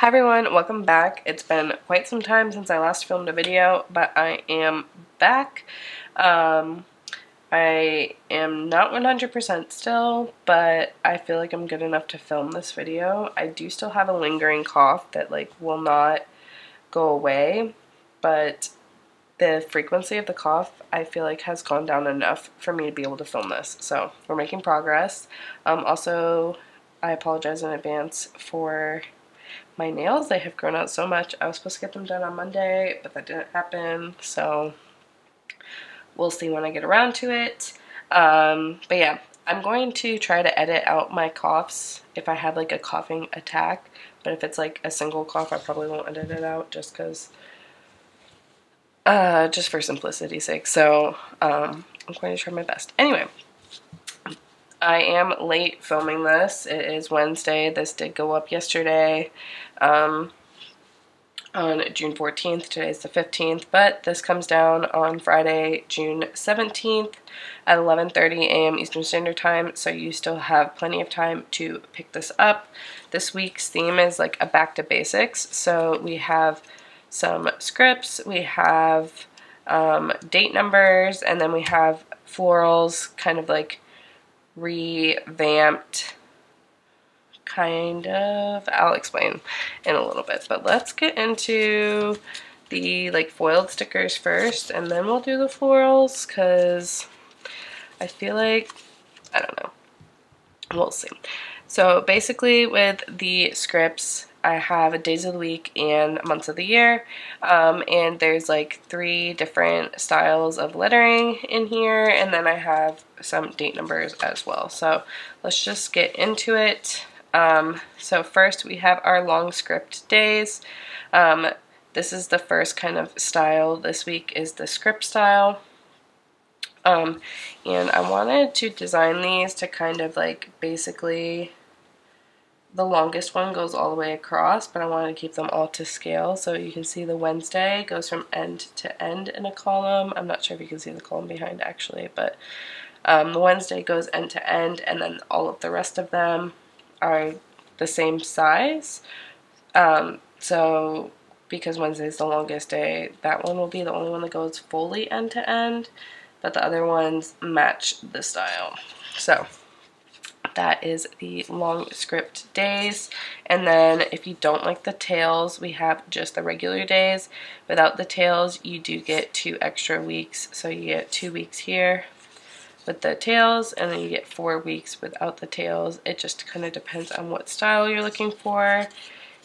Hi everyone, welcome back. It's been quite some time since I last filmed a video, but I am back. Um, I am not 100% still, but I feel like I'm good enough to film this video. I do still have a lingering cough that like will not go away, but the frequency of the cough I feel like has gone down enough for me to be able to film this. So we're making progress. Um, also, I apologize in advance for my nails. They have grown out so much. I was supposed to get them done on Monday, but that didn't happen. So we'll see when I get around to it. Um, but yeah, I'm going to try to edit out my coughs if I have like a coughing attack. But if it's like a single cough, I probably won't edit it out just because, uh, just for simplicity's sake. So um, I'm going to try my best. Anyway, I am late filming this. It is Wednesday. This did go up yesterday um, on June 14th. Today is the 15th, but this comes down on Friday, June 17th at 11.30 a.m. Eastern Standard Time, so you still have plenty of time to pick this up. This week's theme is like a back to basics, so we have some scripts, we have um, date numbers, and then we have florals, kind of like revamped kind of. I'll explain in a little bit, but let's get into the like foiled stickers first and then we'll do the florals because I feel like, I don't know, we'll see. So basically with the scripts, I have days of the week and months of the year. Um, and there's like three different styles of lettering in here. And then I have some date numbers as well. So let's just get into it. Um, so first we have our long script days. Um, this is the first kind of style. This week is the script style. Um, and I wanted to design these to kind of like basically the longest one goes all the way across, but I wanted to keep them all to scale. So you can see the Wednesday goes from end to end in a column. I'm not sure if you can see the column behind actually, but um, the Wednesday goes end to end, and then all of the rest of them are the same size. Um, so because Wednesday is the longest day, that one will be the only one that goes fully end to end, but the other ones match the style. So that is the long script days. And then if you don't like the tails, we have just the regular days. Without the tails, you do get two extra weeks. So you get two weeks here with the tails and then you get four weeks without the tails. It just kind of depends on what style you're looking for.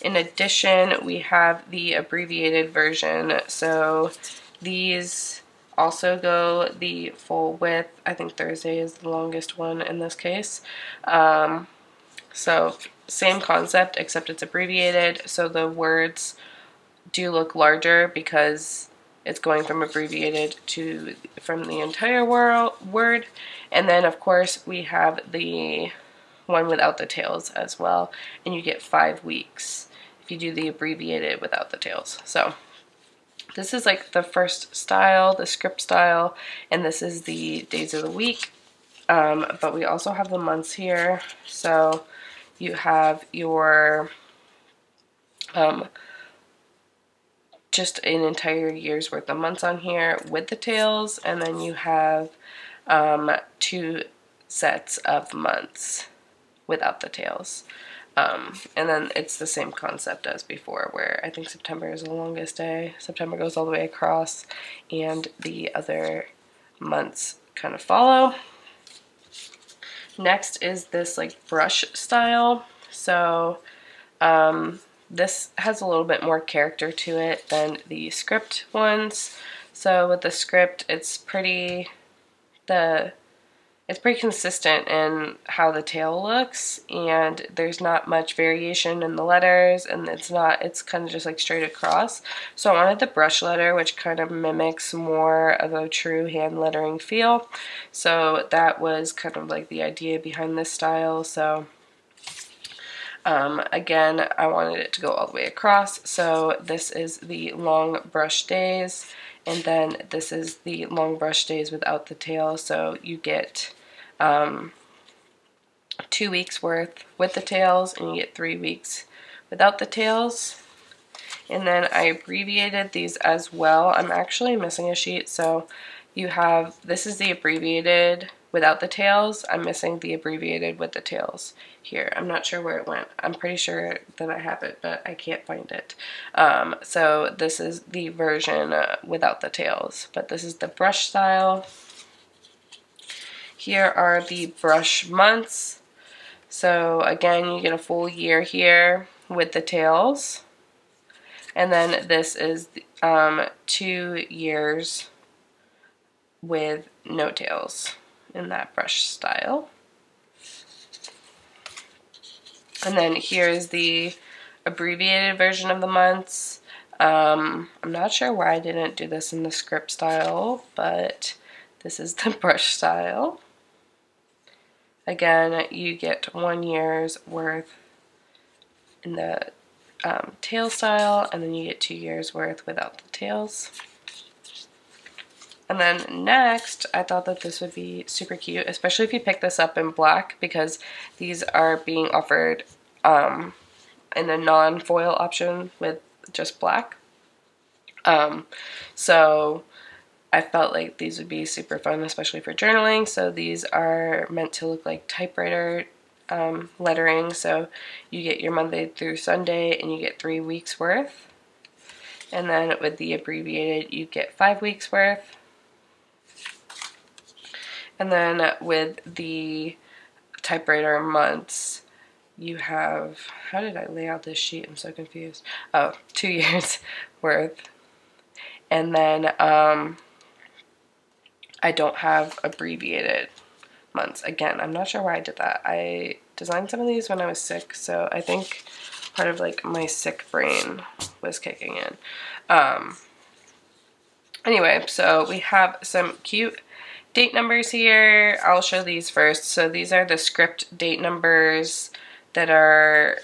In addition, we have the abbreviated version. So these also go the full width. I think Thursday is the longest one in this case. Um, so same concept except it's abbreviated so the words do look larger because it's going from abbreviated to from the entire wor word and then of course we have the one without the tails as well and you get five weeks if you do the abbreviated without the tails so this is like the first style, the script style, and this is the days of the week. Um, but we also have the months here. So you have your um, just an entire year's worth of months on here with the tails, and then you have um, two sets of months without the tails. Um, and then it's the same concept as before where I think September is the longest day. September goes all the way across and the other months kind of follow. Next is this like brush style. So um, this has a little bit more character to it than the script ones. So with the script, it's pretty, the it's pretty consistent in how the tail looks and there's not much variation in the letters and it's not it's kind of just like straight across so I wanted the brush letter which kind of mimics more of a true hand lettering feel so that was kind of like the idea behind this style so um, again I wanted it to go all the way across so this is the long brush days and then this is the long brush days without the tail so you get um, two weeks worth with the tails and you get three weeks without the tails. And then I abbreviated these as well. I'm actually missing a sheet, so you have, this is the abbreviated without the tails. I'm missing the abbreviated with the tails here. I'm not sure where it went. I'm pretty sure that I have it, but I can't find it. Um, so this is the version uh, without the tails, but this is the brush style. Here are the brush months. So again, you get a full year here with the tails. And then this is um, two years with no tails in that brush style. And then here's the abbreviated version of the months. Um, I'm not sure why I didn't do this in the script style, but this is the brush style. Again, you get one year's worth in the um, tail style, and then you get two years worth without the tails. And then next, I thought that this would be super cute, especially if you pick this up in black because these are being offered um, in a non-foil option with just black. Um, so I felt like these would be super fun, especially for journaling. So these are meant to look like typewriter um, lettering. So you get your Monday through Sunday and you get three weeks worth. And then with the abbreviated, you get five weeks worth. And then with the typewriter months, you have, how did I lay out this sheet? I'm so confused. Oh, two years worth. And then um, I don't have abbreviated months. Again, I'm not sure why I did that. I designed some of these when I was sick, so I think part of like my sick brain was kicking in. Um, anyway, so we have some cute date numbers here. I'll show these first. So these are the script date numbers that are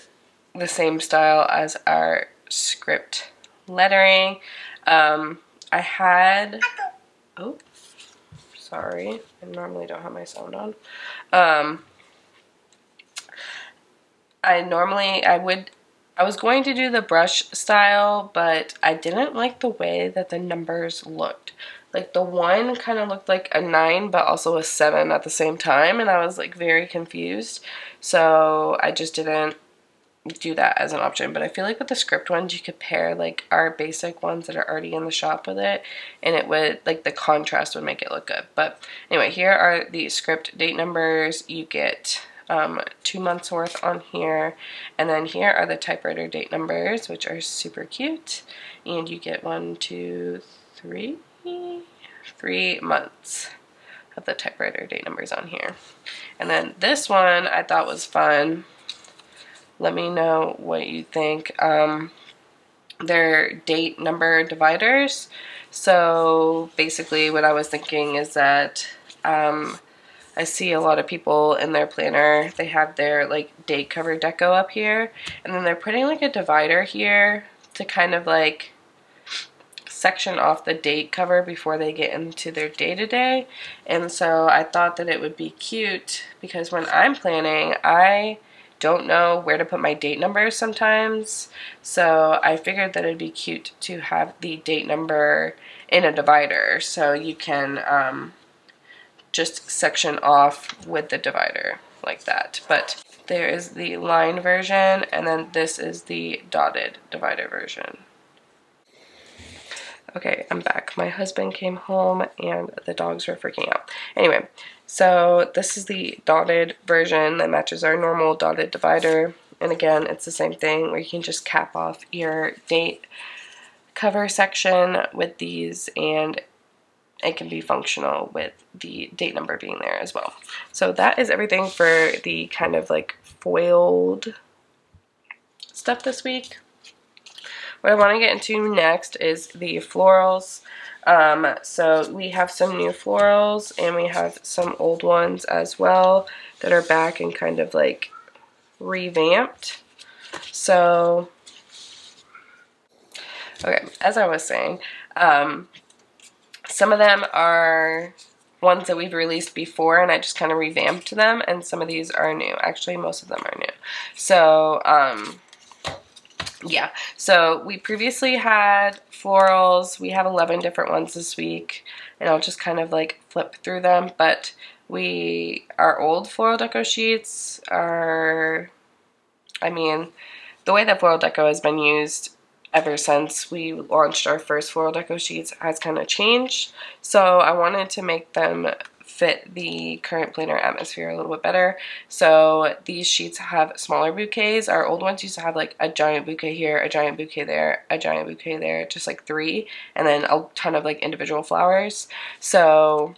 the same style as our script lettering. Um, I had, oh, sorry, I normally don't have my sound on. Um, I normally, I would, I was going to do the brush style, but I didn't like the way that the numbers looked. Like the one kind of looked like a nine, but also a seven at the same time. And I was like very confused. So I just didn't do that as an option. But I feel like with the script ones, you could pair like our basic ones that are already in the shop with it. And it would, like the contrast would make it look good. But anyway, here are the script date numbers. You get um, two months worth on here. And then here are the typewriter date numbers, which are super cute. And you get one, two, three, three months of the typewriter date numbers on here. And then this one I thought was fun. Let me know what you think. Um, they're date number dividers. So basically what I was thinking is that um, I see a lot of people in their planner, they have their like date cover deco up here and then they're putting like a divider here to kind of like section off the date cover before they get into their day-to-day. -day. and so I thought that it would be cute because when I'm planning I don't know where to put my date numbers sometimes. So I figured that it'd be cute to have the date number in a divider. So you can um, just section off with the divider like that. But there is the line version and then this is the dotted divider version Okay, I'm back. My husband came home and the dogs were freaking out. Anyway, so this is the dotted version that matches our normal dotted divider. And again, it's the same thing where you can just cap off your date cover section with these and it can be functional with the date number being there as well. So that is everything for the kind of like foiled stuff this week. What I want to get into next is the florals. Um, so we have some new florals and we have some old ones as well that are back and kind of like revamped. So, okay, as I was saying, um, some of them are ones that we've released before and I just kind of revamped them and some of these are new. Actually, most of them are new. So, um, yeah, so we previously had florals. We have 11 different ones this week, and I'll just kind of like flip through them. But we, our old floral deco sheets are, I mean, the way that floral deco has been used ever since we launched our first floral deco sheets has kind of changed. So I wanted to make them fit the current planner atmosphere a little bit better. So these sheets have smaller bouquets. Our old ones used to have like a giant bouquet here, a giant bouquet there, a giant bouquet there, just like three, and then a ton of like individual flowers. So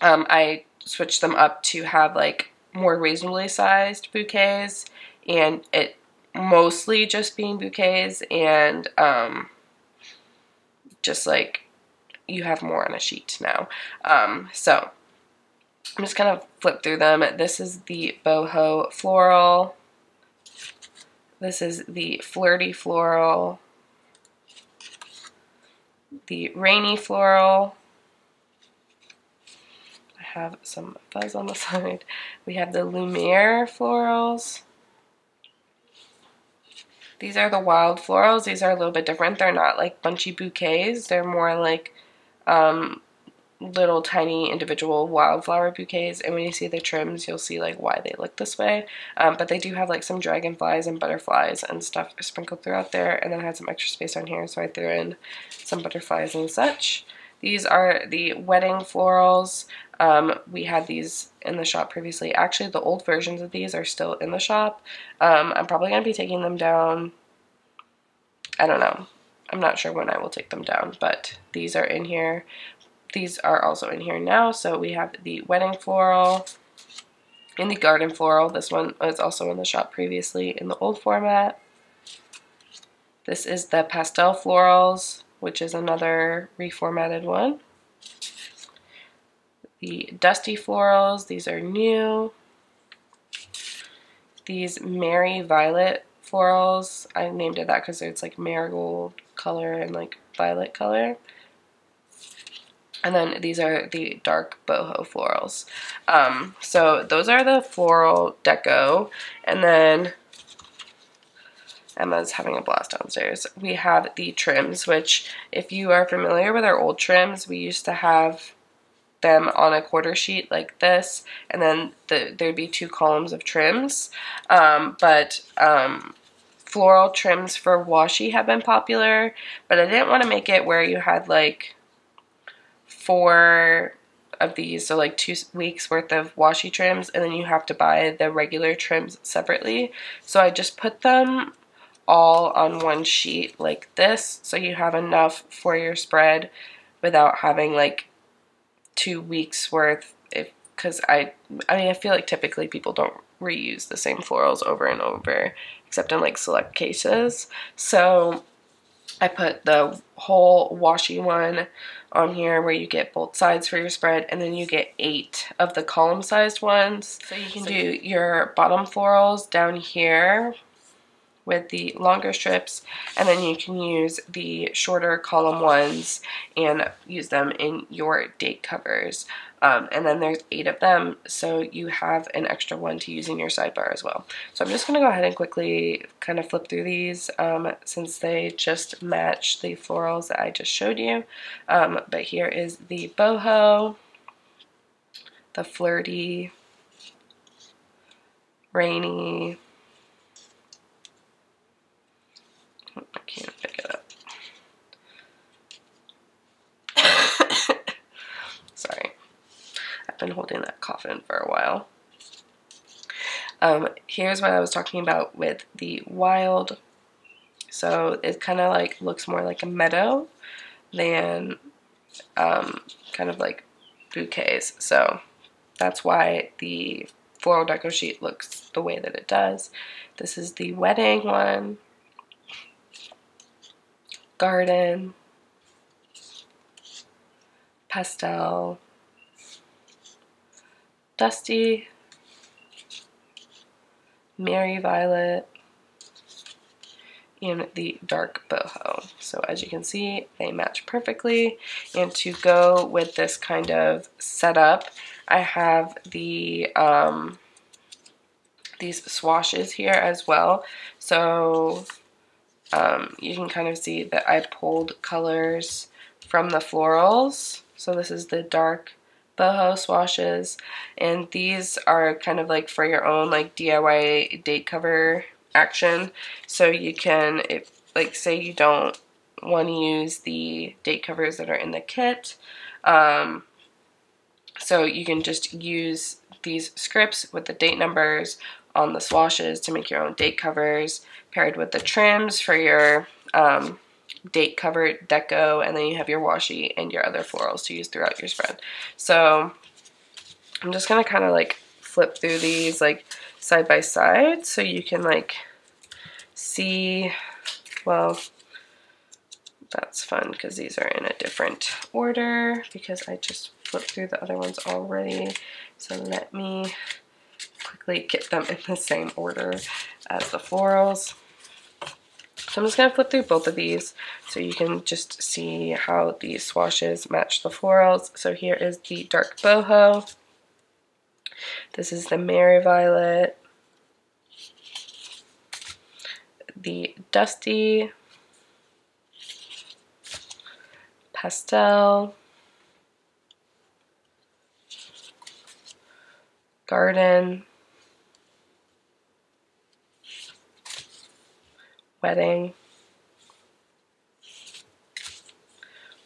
um, I switched them up to have like more reasonably sized bouquets and it mostly just being bouquets and um, just like you have more on a sheet now. Um, so I'm just kind of flip through them. This is the boho floral. This is the flirty floral. The rainy floral. I have some fuzz on the side. We have the Lumiere florals. These are the wild florals. These are a little bit different. They're not like bunchy bouquets. They're more like um, little tiny individual wildflower bouquets and when you see the trims you'll see like why they look this way. Um, but they do have like some dragonflies and butterflies and stuff sprinkled throughout there and then I had some extra space on here so I threw in some butterflies and such. These are the wedding florals. Um, we had these in the shop previously. Actually the old versions of these are still in the shop. Um, I'm probably going to be taking them down. I don't know I'm not sure when I will take them down, but these are in here. These are also in here now. So we have the wedding floral in the garden floral. This one was also in the shop previously in the old format. This is the pastel florals, which is another reformatted one. The dusty florals, these are new. These Merry Violet florals, I named it that because it's like marigold color and like violet color. And then these are the dark boho florals. Um, so those are the floral deco. And then Emma's having a blast downstairs. We have the trims, which if you are familiar with our old trims, we used to have them on a quarter sheet like this, and then the, there'd be two columns of trims. Um, but um, floral trims for washi have been popular, but I didn't want to make it where you had like four of these, so like two weeks worth of washi trims, and then you have to buy the regular trims separately. So I just put them all on one sheet like this, so you have enough for your spread without having like two weeks worth if because I I mean I feel like typically people don't reuse the same florals over and over except in like select cases. So I put the whole washi one on here where you get both sides for your spread and then you get eight of the column sized ones. So you can do your bottom florals down here with the longer strips and then you can use the shorter column ones and use them in your date covers. Um, and then there's eight of them, so you have an extra one to use in your sidebar as well. So I'm just going to go ahead and quickly kind of flip through these um, since they just match the florals that I just showed you. Um, but here is the boho, the flirty, rainy, can't pick it up. Sorry. I've been holding that coffin for a while. Um, here's what I was talking about with the wild. So it kind of like looks more like a meadow than um, kind of like bouquets. So that's why the floral deco sheet looks the way that it does. This is the wedding one garden, pastel, dusty, Mary Violet, and the dark boho. So as you can see, they match perfectly. And to go with this kind of setup, I have the um, these swashes here as well. So um, you can kind of see that I pulled colors from the florals. So this is the dark boho swashes and these are kind of like for your own like DIY date cover action so you can if like say you don't want to use the date covers that are in the kit um, so you can just use these scripts with the date numbers on the swashes to make your own date covers paired with the trims for your um, date cover deco and then you have your washi and your other florals to use throughout your spread. So I'm just going to kind of like flip through these like side by side so you can like see, well, that's fun because these are in a different order because I just flipped through the other ones already. So let me get them in the same order as the florals. So I'm just going to flip through both of these so you can just see how these swashes match the florals. So here is the dark boho. This is the Mary Violet. The Dusty. Pastel. Garden. Wedding,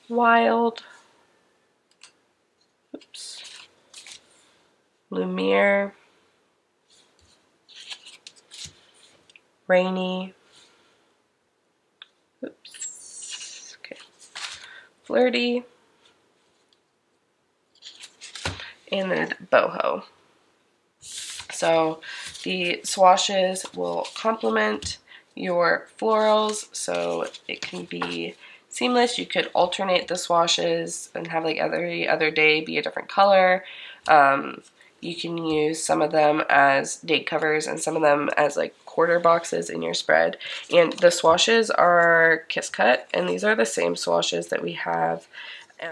wild, oops, Lumiere, rainy, oops, okay, flirty, and then boho. So the swashes will complement your florals so it can be seamless. You could alternate the swashes and have like every other day be a different color. Um, you can use some of them as date covers and some of them as like quarter boxes in your spread. And the swashes are Kiss Cut and these are the same swashes that we have um,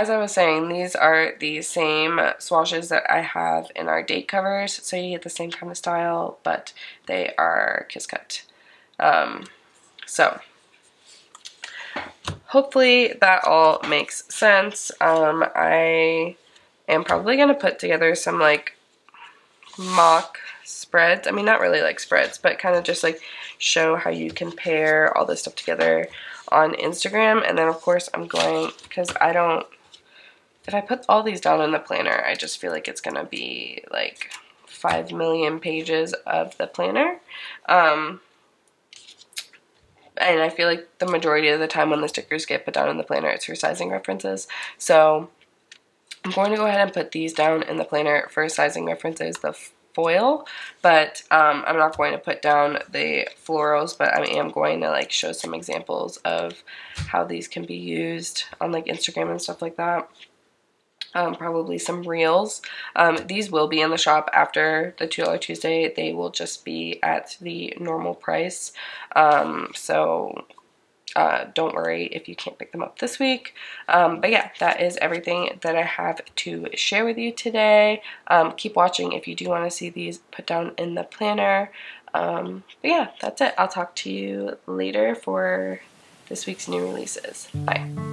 as I was saying, these are the same swashes that I have in our date covers, so you get the same kind of style, but they are kiss cut. Um, so, hopefully that all makes sense. Um, I am probably going to put together some like mock spreads. I mean, not really like spreads, but kind of just like show how you can pair all this stuff together on Instagram. And then, of course, I'm going, because I don't if I put all these down in the planner, I just feel like it's going to be like 5 million pages of the planner. Um, and I feel like the majority of the time when the stickers get put down in the planner, it's for sizing references. So I'm going to go ahead and put these down in the planner for sizing references, the foil, but um, I'm not going to put down the florals, but I am going to like show some examples of how these can be used on like Instagram and stuff like that um, probably some reels. Um, these will be in the shop after the $2 Tuesday. They will just be at the normal price. Um, so uh, don't worry if you can't pick them up this week. Um, but yeah, that is everything that I have to share with you today. Um, keep watching if you do want to see these put down in the planner. Um, but yeah, that's it. I'll talk to you later for this week's new releases. Bye.